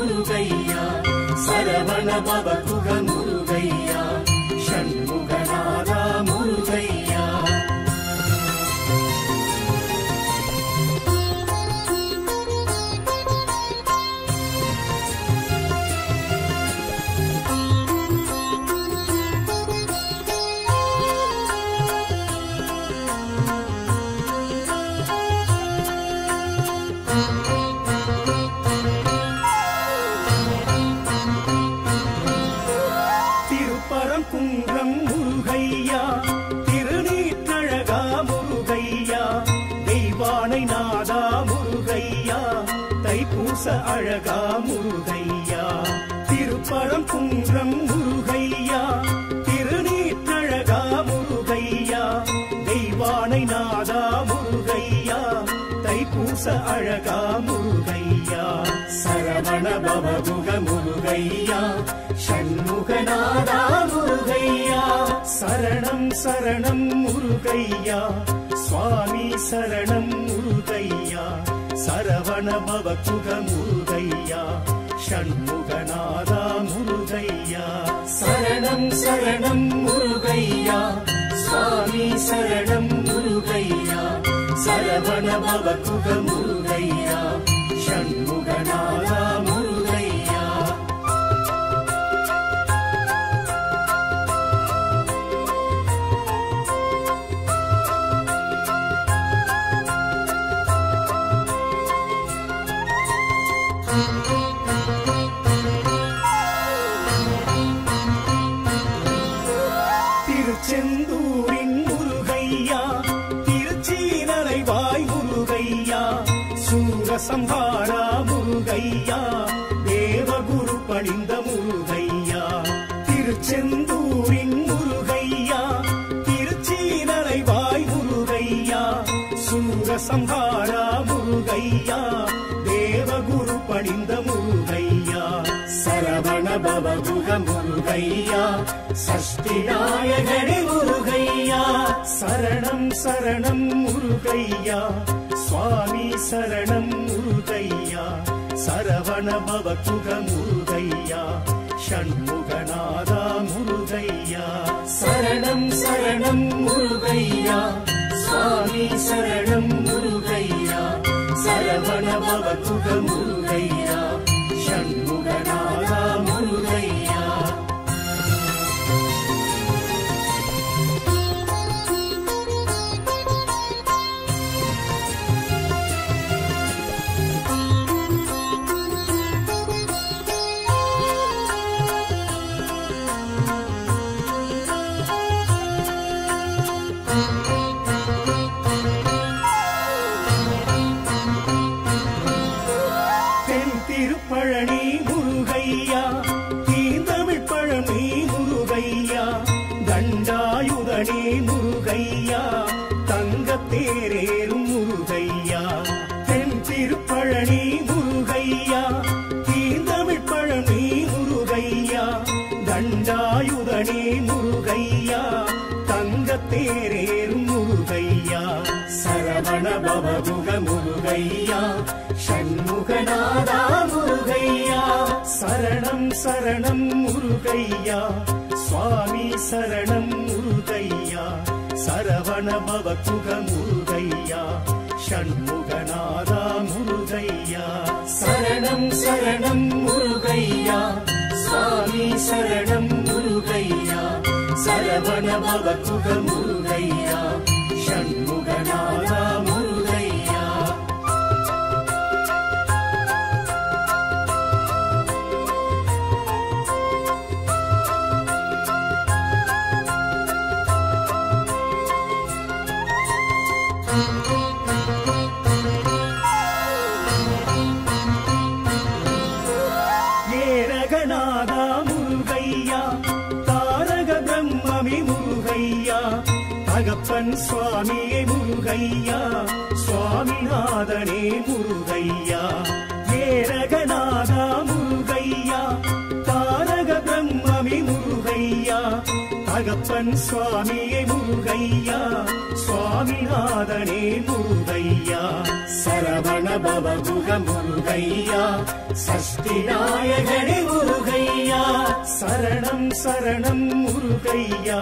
முருகையா சரவண பவ குகம அழகா முருகையா சரவண பவமுக முருகையா சண்முகநாதா முருகையா சரணம் சரணம் முருகையா சுவாமி சரணம் முருகையா சரவண பவகுக முருகையா சண்முகநாதா முருகையா சரணம் சரணம் முருகையா சுவாமி சரணம் சரவண பவ குகமுருகை. சரணம் சரணம் முருகையா. சுவாமி சரணம் முருகையா. சரவண பவகுக முருகையா. ஷண்முகநாதா முருகையா. சரணம் சரணம் முருகையா. சுவாமி சரணம் முருகையா. சரவண பவகுக முருகையா. kamu ஐயப்பன் சுவாமியே முருகையா சுவாமிநாதனே முருகையா. ஏரகநாதா முருகையா தாரக பிரம்மமி முருகையா. தகப்பன் சுவாமியே முருகையா சுவாமிநாதனே முருகையா. சரவண பவகுக முருகையா சஷ்டி நாயகனே முருகையா. சரணம் சரணம் முருகையா.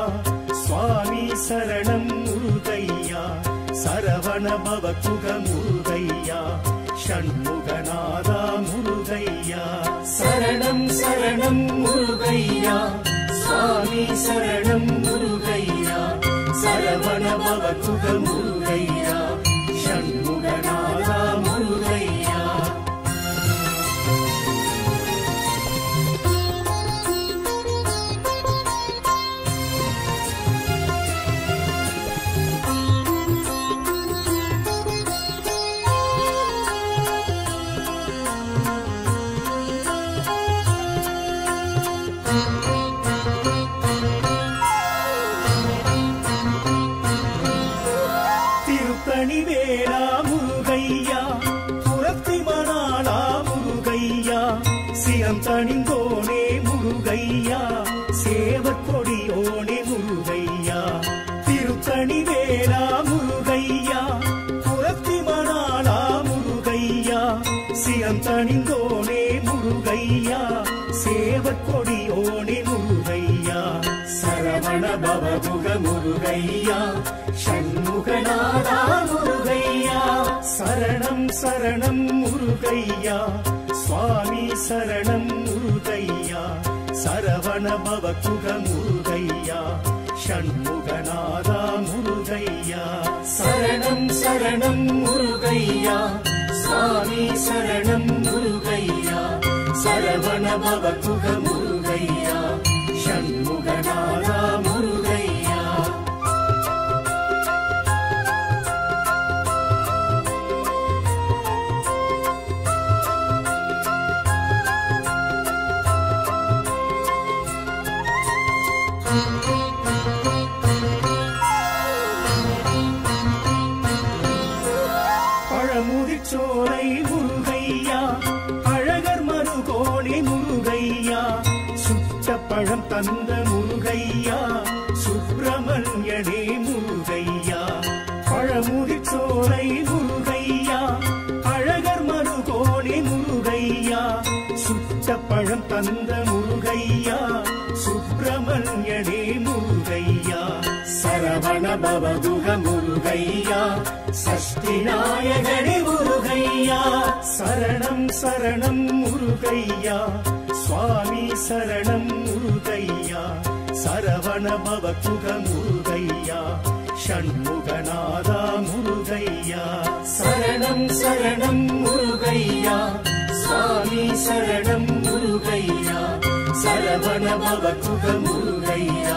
சுவாமி சரணம் முருகையா. சரவண பவகுக முருகையா. ஷண்முகநாதா முருகையா. சரணம் சரணம் முருகையா. சுவாமி சரணம் முருகையா. சரவண பவகுக முருகையா. முருகையா சண்முகநாதா முருகையா. சரணம் சரணம் முருகையா. சுவாமி சரணம் முருகையா. சரவண பவகுக முருகையா. சண்முகநாதா முருகையா. சரணம் சரணம் முருகையா. சுவாமி சரணம் முருகையா. சரவண பவகுக முருகையா பழம் தந்த முருகையா சுப்பிரமணியனே முருகையா. பழமுதிச்சோலை முருகையா அழகர் மருகோணி முருகையா. சுட்ட பழம் தந்த முருகையா சுப்பிரமணியனே முருகையா. சரவண பவதுக முருகையா சஷ்டி நாயகனே முருகையா. சரணம் சரணம் முருகையா சுவாமி சரணம் சரவண குக முருகையா ஷண்முகநாதா முருகையா. சரணம் சரணம் முருகையா சுவாமி சரணம் முருகையா சரவண குக முருகையா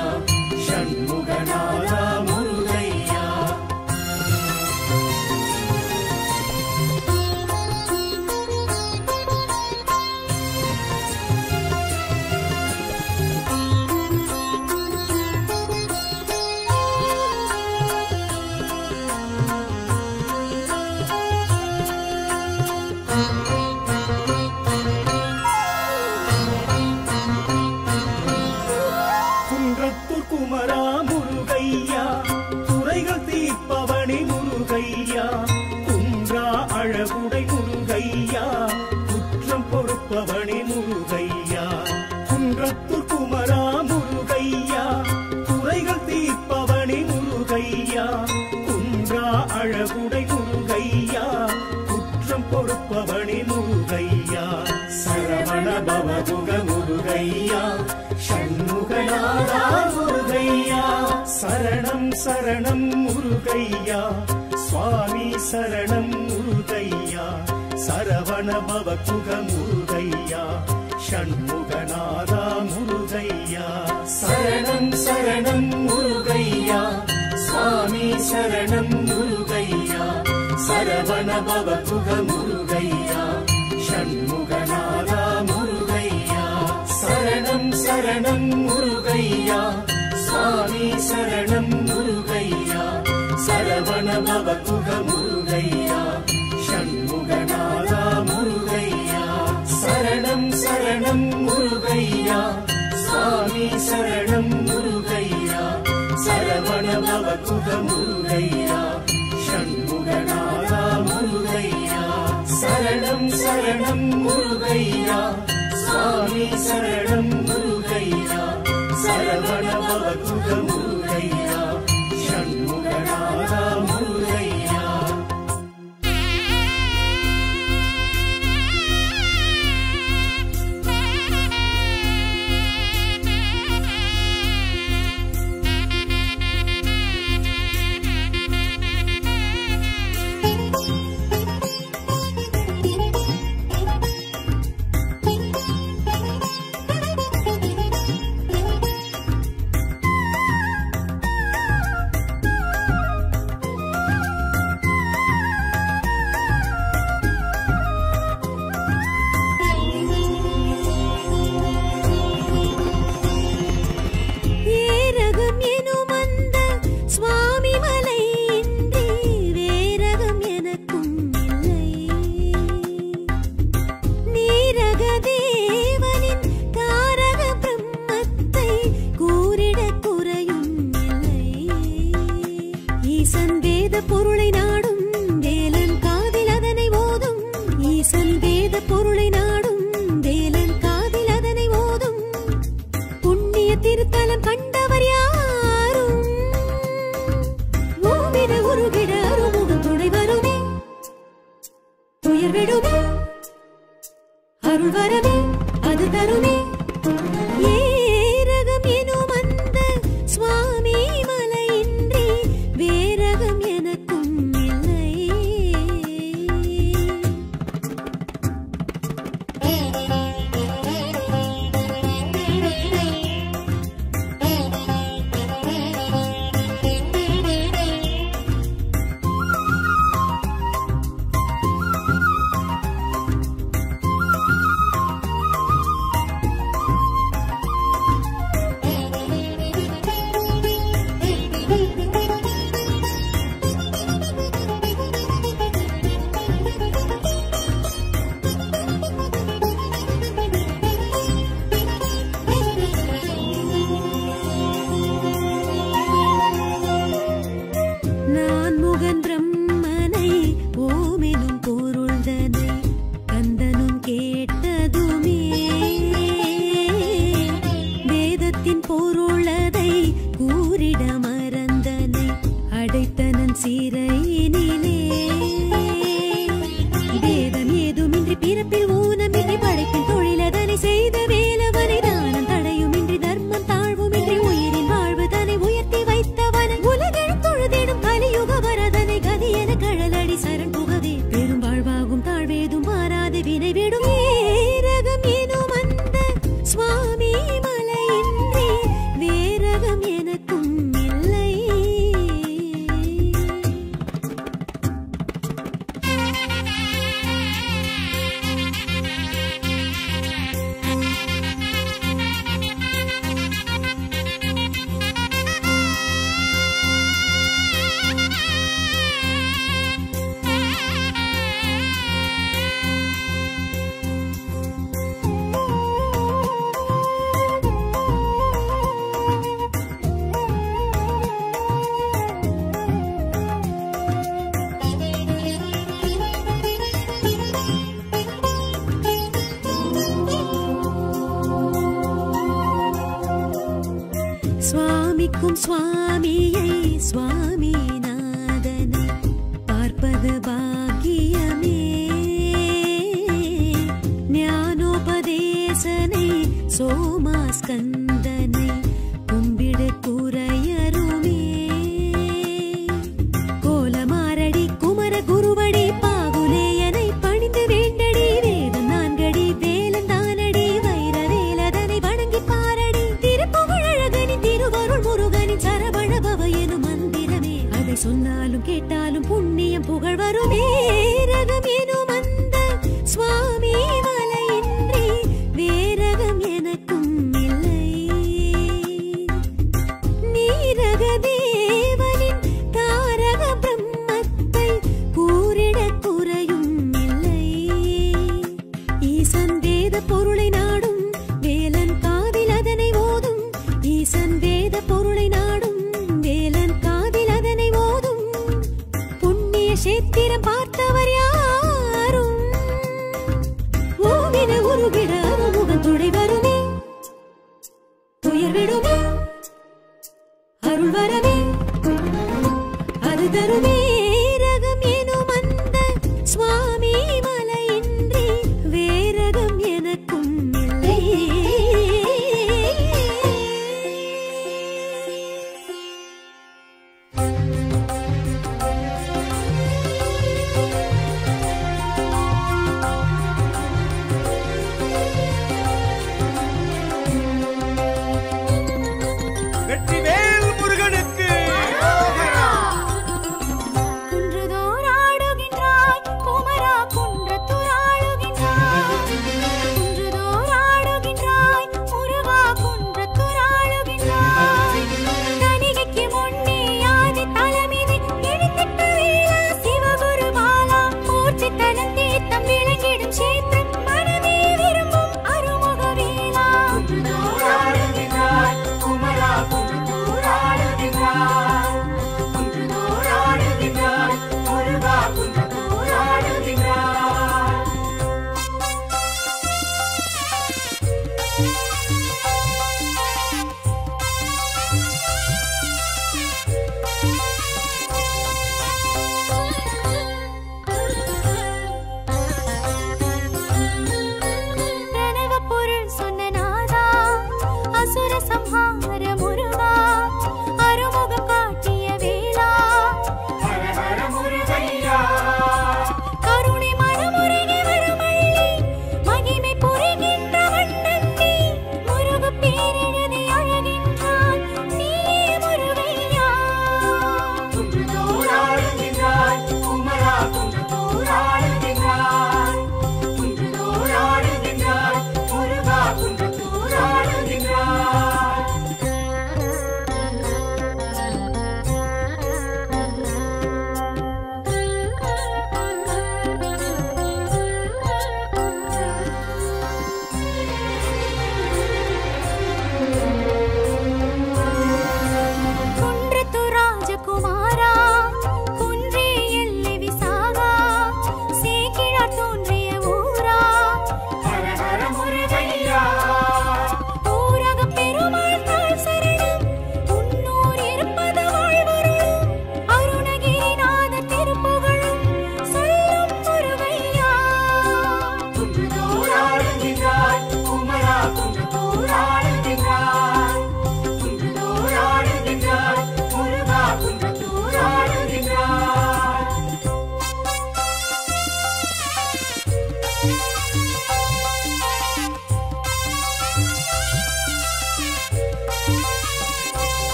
அழகுடை குற்றம் பொறுப்பவனி முருகையா? குன்றத்து குமரா முருகையா? குறைகள் தீர்ப்பவனி முருகையா? குன்றா அழகுடை முருகையா? குற்றம் பொறுப்பவனி முருகையா? சரவண பவகுக முருகையா? ஷண்முகநாதா முருகையா? சரணம் சரணம் முருகையா? சுவாமி சரணம் பிரணபவ குக முருகையா. ஷண்முகநாதா முருகையா சரணம் சரணம் முருகையா சுவாமி சரணம் முருகையா. சரவண பவ குக முருகையா. ஷண்முகநாதா முருகையா சரணம் சரணம் முருகையா சுவாமி சரணம் முருகையா. சரவண பவ முருகையா சண்முகநாதா முருகையா சரணம் சரணம் முருகையா சுவாமி சரணம்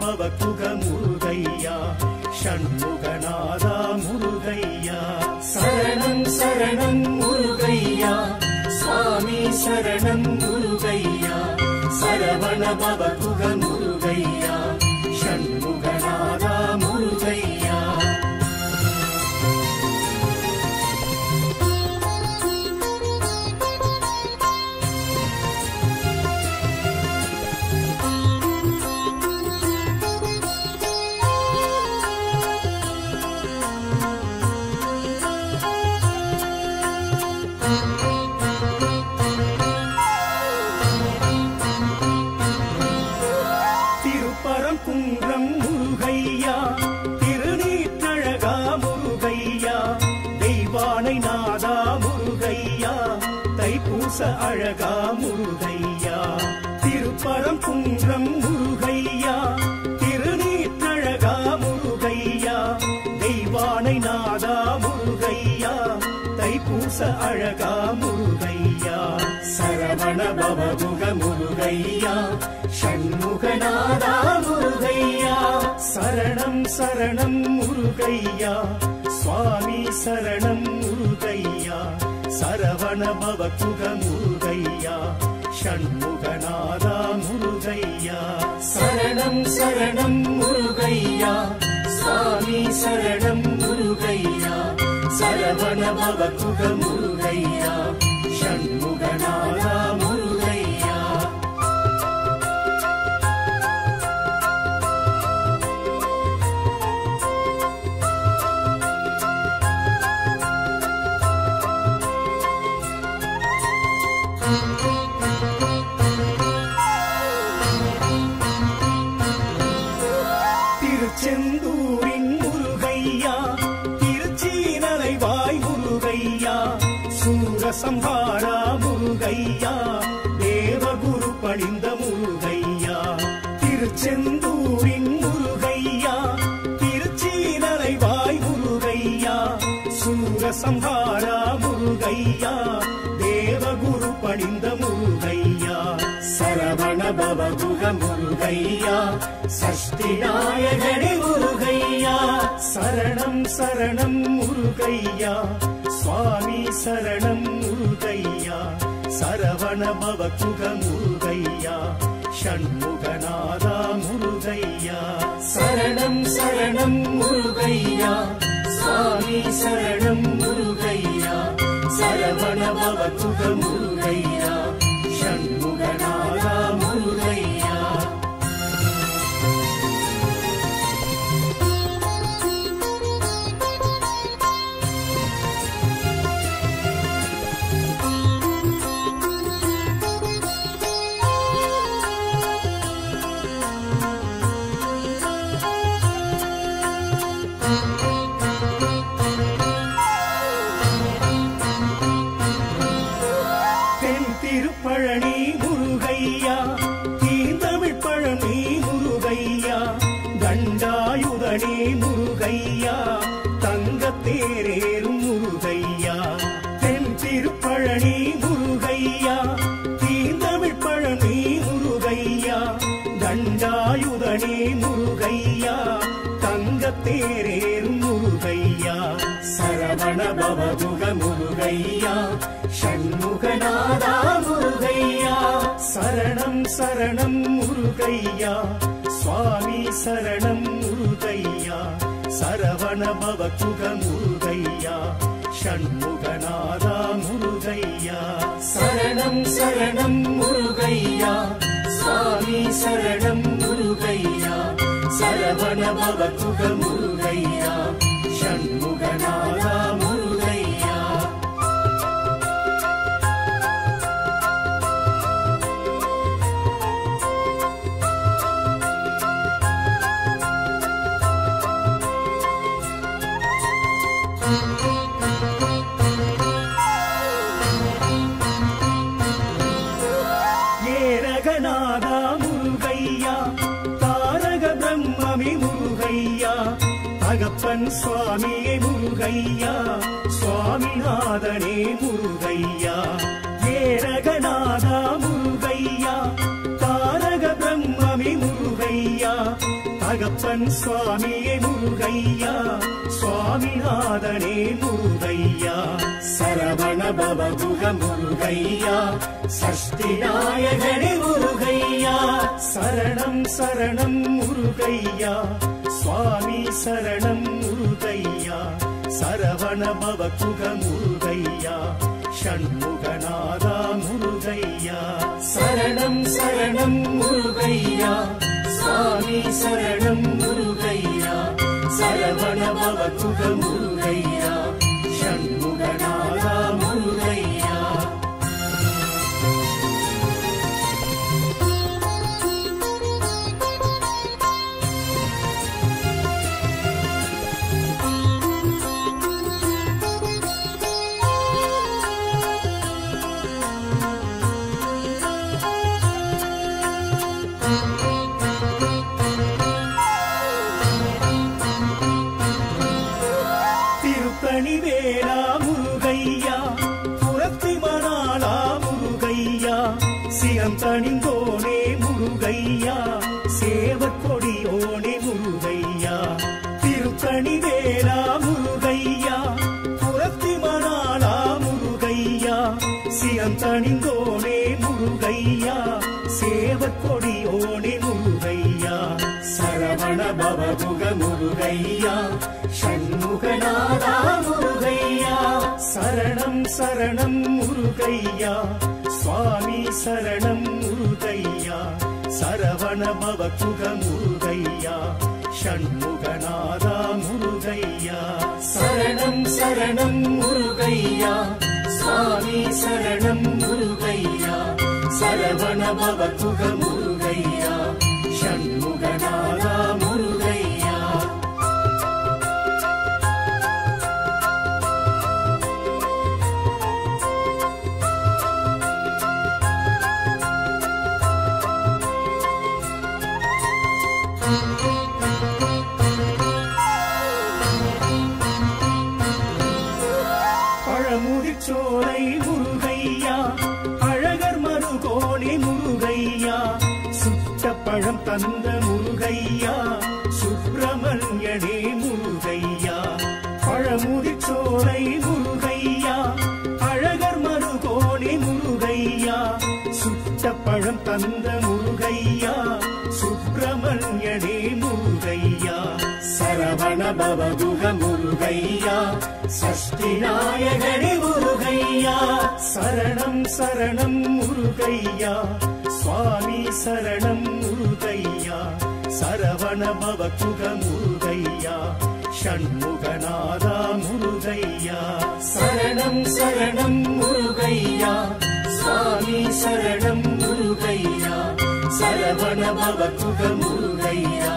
சரவண பவகுக முருகையா ஷண்முகநாதா முருகையா. சரணம் சரணம் முருகையா சுவாமி சரணம் முருகையா சரவண பவகுக தைப்பூச அழகா முருகையா. திருப்பரம் குன்றம் முருகையா. திருநீற்றழகா முருகையா. தெய்வானை நாதா முருகையா. தைப்பூச அழகா முருகையா. சரவண பவமுக முருகையா. ஷண்முகநாதா முருகையா. சரணம் சரணம் முருகையா. சுவாமி சரணம் முருகையா. சரவணபவ பவகுக முருகையா ஷண்முகநாதா முருகையா. சரணம் சரணம் முருகையா சுவாமி சரணம் முருகையா. சரவணபவ பவகுக முருகையா சரணம் முருகையா சுவாமி சரணம் முருகையா சரவண பவகுக முருகையா ஷண்முகநாதா முருகையா. சரணம் சரணம் முருகையா சுவாமி சரணம் முருகையா சரவண பவகுக முருகையா. சரணம் முருகையா சுவாமி சரணம் முருகையா சரவண பவகுக முருகையா ஷண்முகநாதா முருகையா. சரணம் சரணம் முருகையா சுவாமி சரணம் முருகையா சரவண பவகுக முருகையா. ஏரகநாதா முருகையா தாரக பிரம்மமி முருகையா அகப்பன் சுவாமியே முருகையா சுவாமிநாதனே முருகையா. ஏரகநாதா முருகையா தகப்பன் சுவாமியே முருகையா சுவாமிநாதனே முருகையா சரவண பவகுக முருகையா சஷ்டி நாயகனே முருகையா சரணம் சரணம் முருகையா சுவாமி சரணம் முருகையா சரவண பவகுக முருகையா ஷண்முகநாதா முருகையா சரணம் சரணம் முருகையா. சுவாமி சரணம் முருகையா. சரவண பவகுக முருகையா. திருப்பணி வேளா முருகையா புறத்தி மணாளா முருகையா சிரம் தணிந்தோனே முருகையா? சேவற்கொடியோனே முருகையா திருப்பணி வேளா முருகையா? புறத்தி மணாளா முருகையா சிரம் தணிந்தோனே முருகையா? சேவற்கொடியோனே முருகையா? சரவண பவமுக முருகையா? ஷண்முகநாதா சரணம் சரணம் முருகையா. சுவாமி சரணம் முருகையா. சரவணபவ குக முருகையா. ஷண்முகநாதா முருகையா. சரணம் சரணம் முருகையா. சுவாமி சரணம் முருகையா. சரவணபவ குக முருகையா சுட்ட தந்த முருகையா சுப்பிரமணியனே முருகையா. பழமுதி சோலை முருகையா அழகர் மறுகோணி முருகையா. சுட்ட பழம் தந்த முருகையா சுப்பிரமணியனே முருகையா. சரவண பவகுக முருகையா சஷ்டி நாயகனே முருகையா. சரணம் சரணம் முருகையா சுவாமி சரணம் முருகையா சரவணபவ குக முருகையா ஷண்முகநாதா முருகையா. சரணம் சரணம் முருகையா சுவாமி சரணம் முருகையா சரவணபவ குக முருகையா.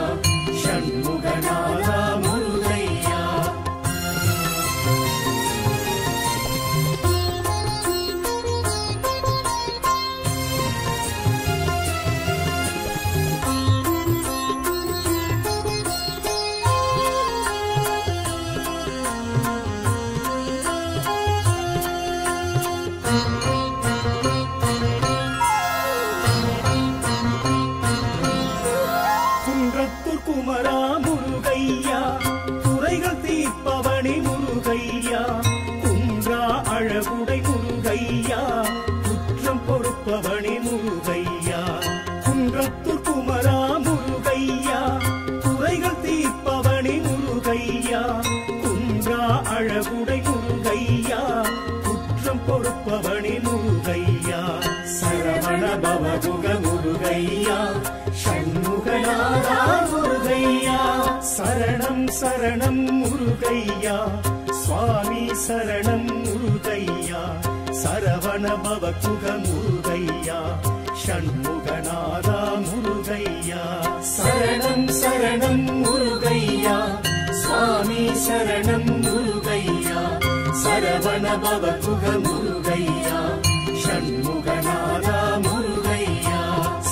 சரணம் முருகையா சுவாமி சரணம் முருகையா சரவண பவகுக முருகையா ஷண்முகநாதா முருகையா. சரணம் சரணம் முருகையா சுவாமி சரணம் முருகையா சரவண பவகுக முருகையா ஷண்முகநாதா முருகையா.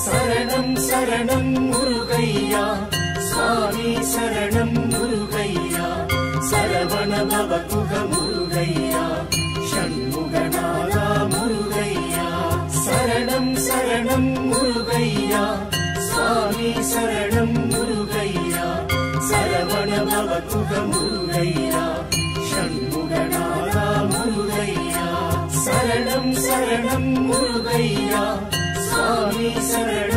சரணம் சரணம் முருகையா சுவாமி சரணம் முருகையா. பவகுக முருகையா. சண்முகநாதா முருகையா. சரணம் சரணம் முருகையா. சுவாமி சரணம் முருகையா. சரவண பவகுக முருகையா. சண்முகநாதா முருகையா. சரணம் சரணம் முருகையா. சுவாமி சரணம்